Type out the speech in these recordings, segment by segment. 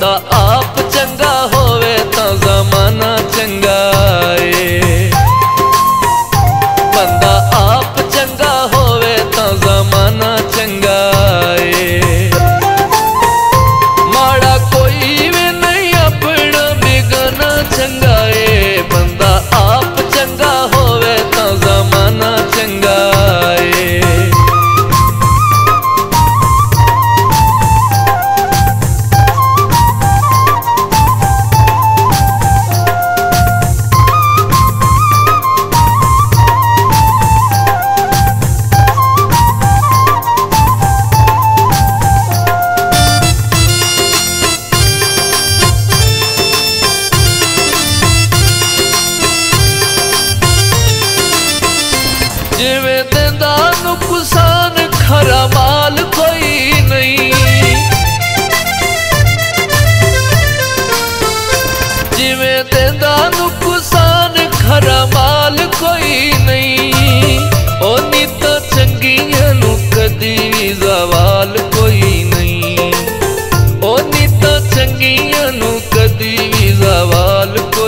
的二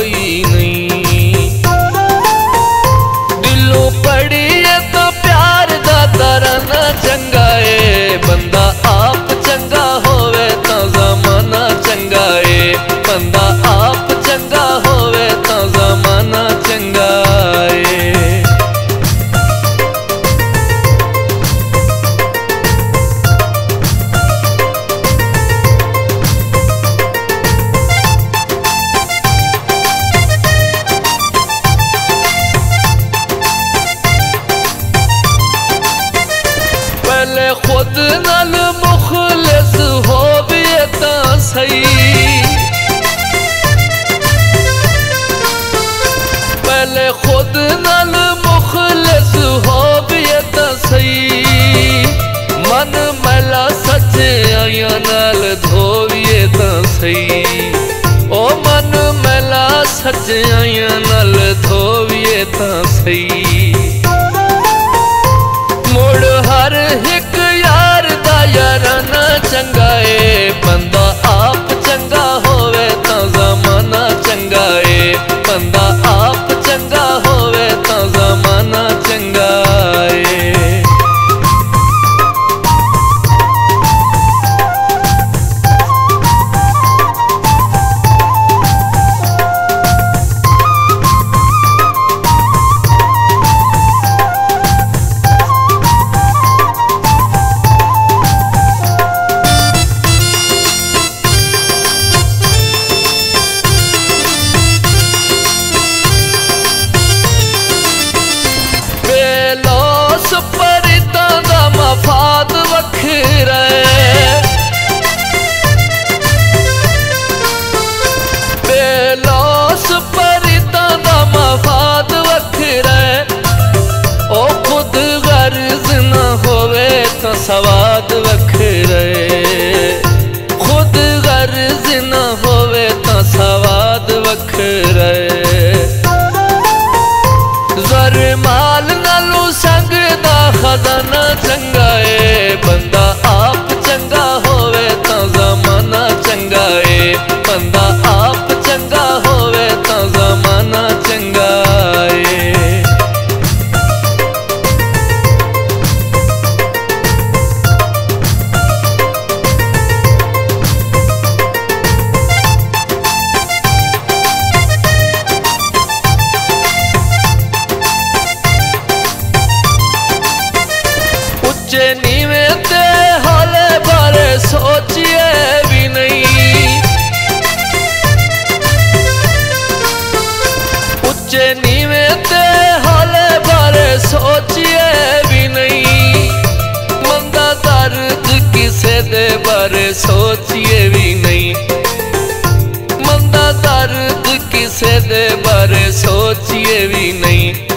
போயினு ਸੱਚਾਈਆਂ ਨਾਲ ਥੋਵੀਏ ਤਾਂ ਸਹੀ। ਮੋੜ ਹਰ ਇੱਕ ਯਾਰ ਦਾ ਯਾਰਾਨਾ ਚੰਗਾ सवाद वखरे। खुद गर्ज न होवे तो सवाद वखरे। जर माल नालू संग खजाना चंग बेचैनी में ते हाल बारे सोचिए भी नहीं। बेचैनी में ते हाल बारे सोचिए भी नहीं। मंदा दर्द किसे दे बारे सोचिए भी नहीं। मंदा दर्द किसे दे बारे सोचिए भी नहीं।